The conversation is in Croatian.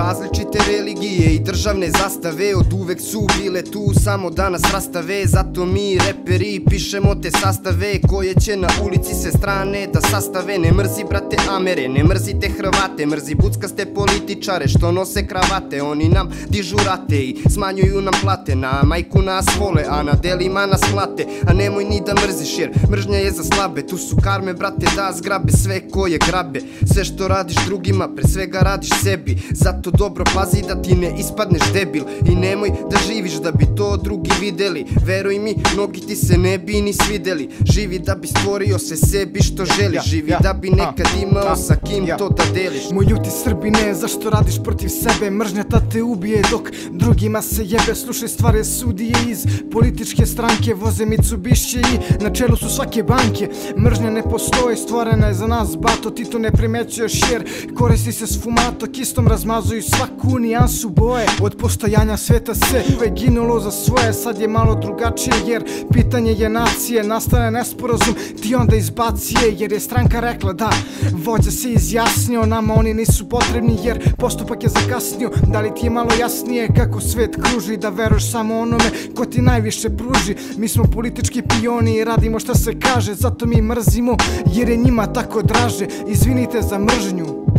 Različite religije i državne zastave. Od uvek su bile tu samo da nas rastave. Zato mi reperi pišemo te sastave Koje će na ulici se strane da sastave. Ne mrzi brate Amere, ne mrzite Hrvate. Mrzi buckaste političare što nose kravate. Oni nam dižu rate i smanjuju nam plate. Na majku nas vole, a na delima nas mlate A nemoj ni da mrziš jer mržnja je za slabe. Tu su karme brate da zgrabe sve koje grabe. Sve što radiš drugima pre svega radiš sebi. Zato dobro pazi da ti ne ispadneš debil. I nemoj da živiš da bi to drugi videli. Veruj mi, mnogi ti se ne bi ni svideli. Živi da bi stvorio se sebi što želiš. Živi da bi nekad imao sa kim to da deliš. Moj ljuti Srbine, zašto radiš protiv sebe? Mržnja ta te ubije dok drugima se jebe. Slušaj stvari sudije iz političke stranke Voze Mitsubishi i na čelu su svake banke. Mržnja ne postoji, stvorena je za nas Bato, ti to ne primećuješ jer Koristi se s fumato, kistom razmazuju svaku nijansu boje Od postojanja sveta se uvek ginulo za svoje Sad je malo drugačije jer pitanje je nacije Nastane nesporazum, ti onda izbacije Jer je stranka rekla da vođa se izjasnio Nama oni nisu potrebni jer postupak je zakasnio Da li ti je malo jasnije kako svet kruži Da veruješ samo onome ko ti najviše pruži? Mi smo politički pioni i radimo šta se kaže Zato mi mrzimo jer je njima tako draže Izvinite za mržnju